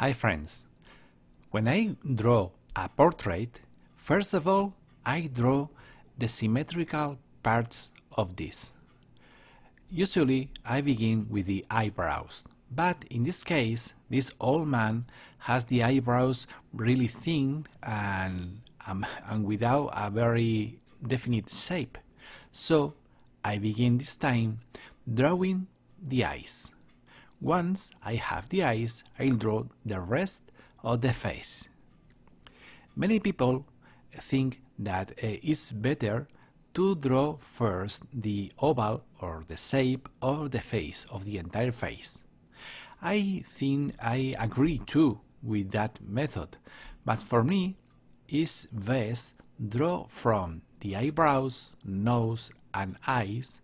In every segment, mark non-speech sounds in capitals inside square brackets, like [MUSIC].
Hi friends. When I draw a portrait, first of all, I draw the symmetrical parts of this. Usually, I begin with the eyebrows, but in this case, this old man has the eyebrows really thin and, um, [LAUGHS] and without a very definite shape. So, I begin this time drawing the eyes. Once I have the eyes, I'll draw the rest of the face. Many people think that uh, it's better to draw first the oval or the shape of the face, of the entire face. I think I agree too with that method, but for me, it's best draw from the eyebrows, nose, and eyes,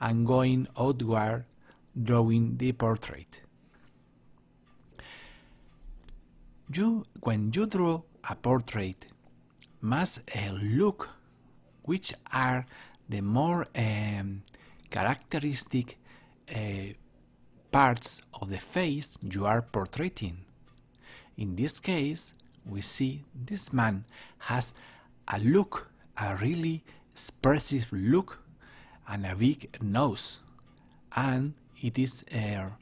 and going outward drawing the portrait. You, when you draw a portrait, must uh, look which are the more um, characteristic uh, parts of the face you are portraying. In this case, we see this man has a look, a really expressive look, and a big nose, and it is air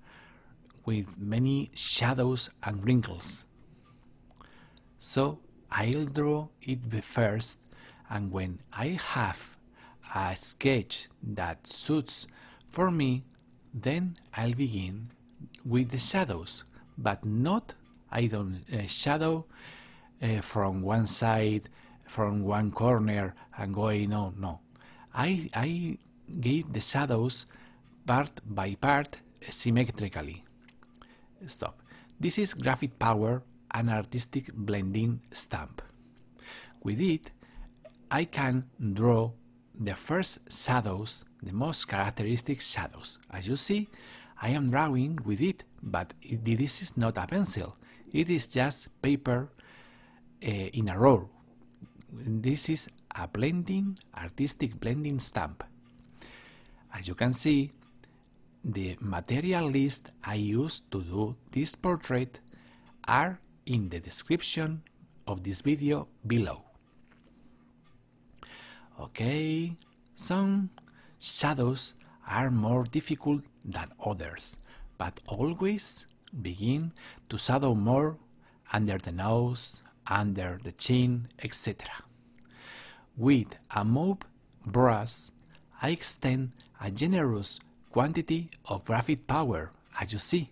with many shadows and wrinkles. So I'll draw it first, and when I have a sketch that suits for me, then I'll begin with the shadows, but not I don't uh, shadow uh, from one side, from one corner, and going on. No, I I give the shadows part by part symmetrically. Stop. This is Graphite Powder, an artistic blending stump. With it, I can draw the first shadows, the most characteristic shadows. As you see, I am drawing with it, but this is not a pencil. It is just paper uh, in a roll. This is a blending, artistic blending stump. As you can see, the material list I used to do this portrait are in the description of this video below. Okay, some shadows are more difficult than others, but always begin to shadow more under the nose, under the chin, etc. With a mauve brush, I extend a generous quantity of graphite powder, as you see.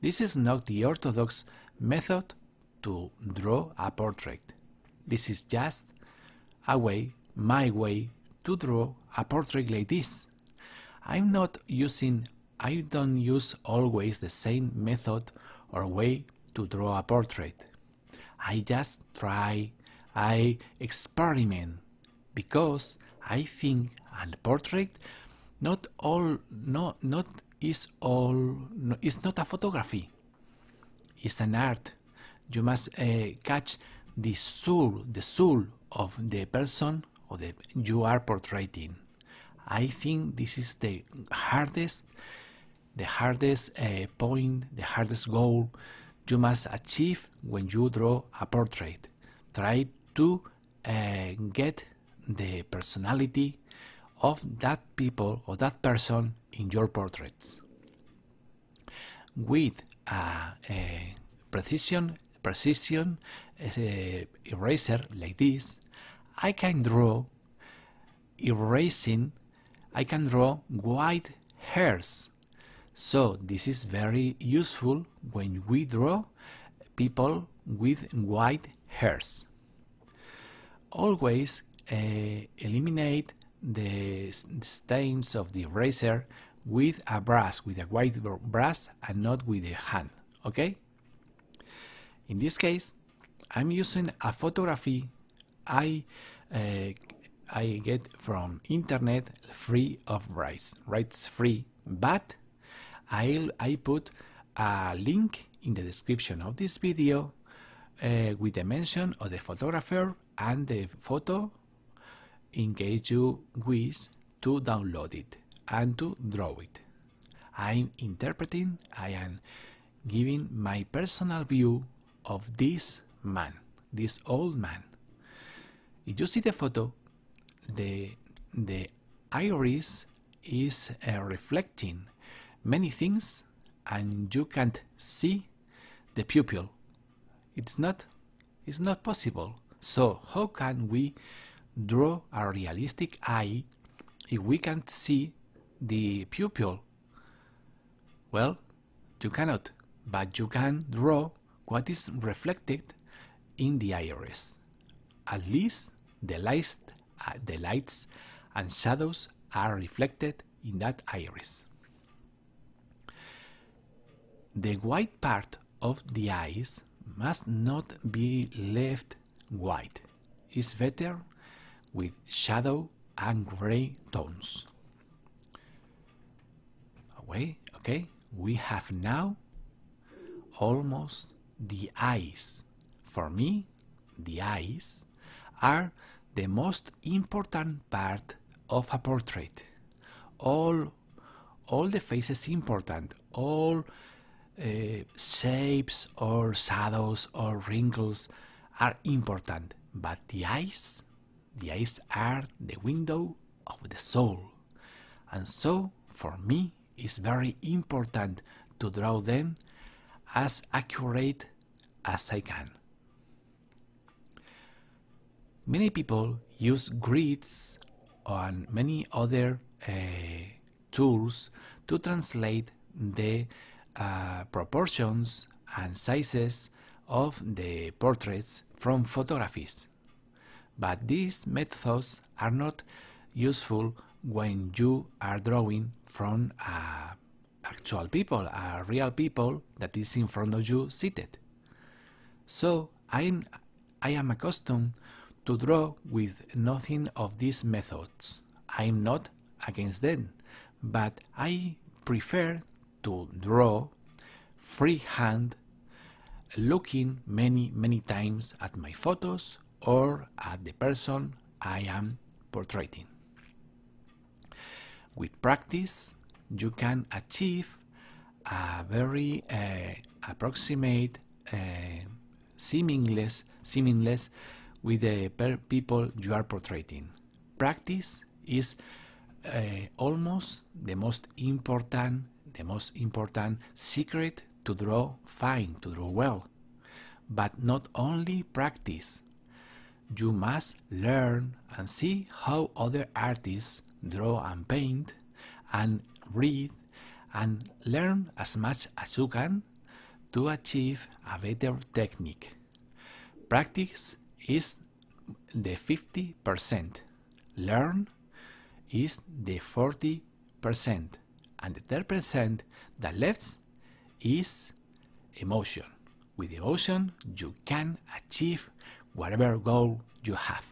This is not the orthodox method to draw a portrait. This is just a way, my way, to draw a portrait like this. I'm not using, I don't use always the same method or way to draw a portrait. I just try, I experiment, because I think a portrait not all no not is all no, it's not a photography. It's an art. You must uh, catch the soul the soul of the person or the you are portraying. I think this is the hardest the hardest uh, point the hardest goal you must achieve when you draw a portrait. Try to uh, get the personality of that people or that person in your portraits. With a, a precision, precision a eraser like this, I can draw erasing, I can draw white hairs. So this is very useful when we draw people with white hairs. Always uh, eliminate the stains of the eraser with a brush, with a white brush and not with a hand, okay? In this case, I'm using a photography I uh, I get from internet free of rights, rights free, but I'll I put a link in the description of this video uh, with the mention of the photographer and the photo in case you wish to download it and to draw it. I'm interpreting, I am giving my personal view of this man, this old man. If you see the photo, the, the iris is uh, reflecting many things and you can't see the pupil. It's not, it's not possible. So how can we draw a realistic eye if we can't see the pupil? Well, you cannot, but you can draw what is reflected in the iris. At least the lights, uh, the lights and shadows are reflected in that iris. The white part of the eyes must not be left white. It's better with shadow and gray tones. Okay, okay, we have now almost the eyes. For me, the eyes are the most important part of a portrait. All, all the faces important, all uh, shapes or shadows or wrinkles are important, but the eyes, the eyes are the window of the soul. And so, for me, it's very important to draw them as accurate as I can. Many people use grids and many other uh, tools to translate the uh, proportions and sizes of the portraits from photographies. But these methods are not useful when you are drawing from uh, actual people, a real people that is in front of you seated. So I'm, I am accustomed to draw with nothing of these methods. I'm not against them, but I prefer to draw freehand looking many many times at my photos or at the person I am portraying. With practice, you can achieve a very uh, approximate, uh, seamless, seamless with the people you are portraying. Practice is uh, almost the most important, the most important secret to draw fine, to draw well. But not only practice. You must learn and see how other artists draw and paint and read and learn as much as you can to achieve a better technique. Practice is the 50%. Learn is the 40% and the 10% that left is emotion. With emotion, you can achieve whatever goal you have.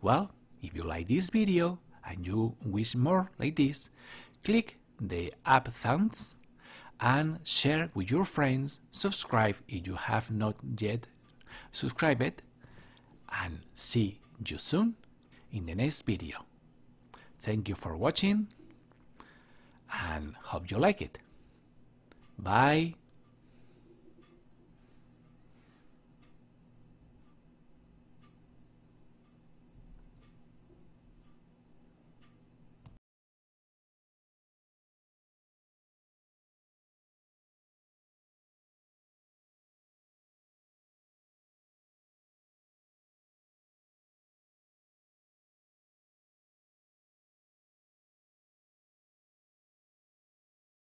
Well, if you like this video and you wish more like this, click the up thumbs and share with your friends, subscribe if you have not yet subscribed, and see you soon in the next video. Thank you for watching and hope you like it. Bye.